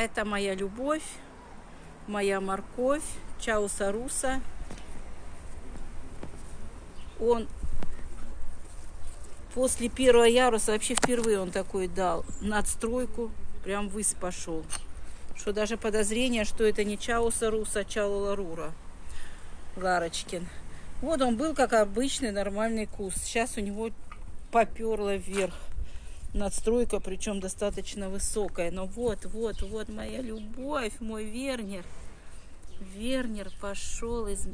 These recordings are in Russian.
Это моя любовь, моя морковь, чауса руса. Он после первого яруса, вообще впервые он такой дал, надстройку, прям выс пошел. Что даже подозрение, что это не чауса руса, а чаула рура. Ларочкин. Вот он был как обычный нормальный куст. Сейчас у него поперло вверх. Надстройка, причем достаточно высокая. Но вот, вот, вот моя любовь, мой Вернер. Вернер пошел из...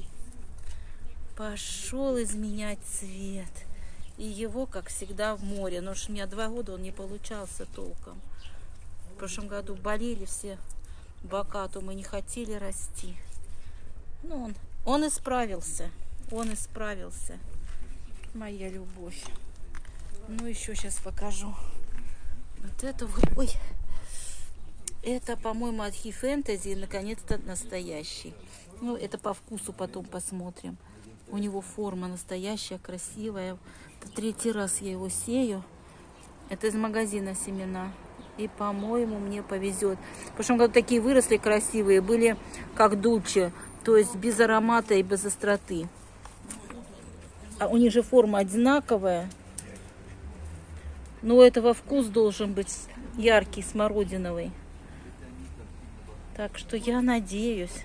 пошел изменять цвет. И его, как всегда, в море. Но уж у меня два года он не получался толком. В прошлом году болели все бока, а то мы не хотели расти. Ну, он, он исправился. Он исправился. Моя любовь. Ну, еще сейчас покажу. Вот это вот. Ой. Это, по-моему, от Хи Фэнтези. Наконец-то настоящий. Ну, это по вкусу потом посмотрим. У него форма настоящая, красивая. Это третий раз я его сею. Это из магазина семена. И, по-моему, мне повезет. В прошлом году такие выросли красивые. Были как дучи. То есть без аромата и без остроты. А у них же форма одинаковая. Но у этого вкус должен быть яркий, смородиновый. Так что я надеюсь.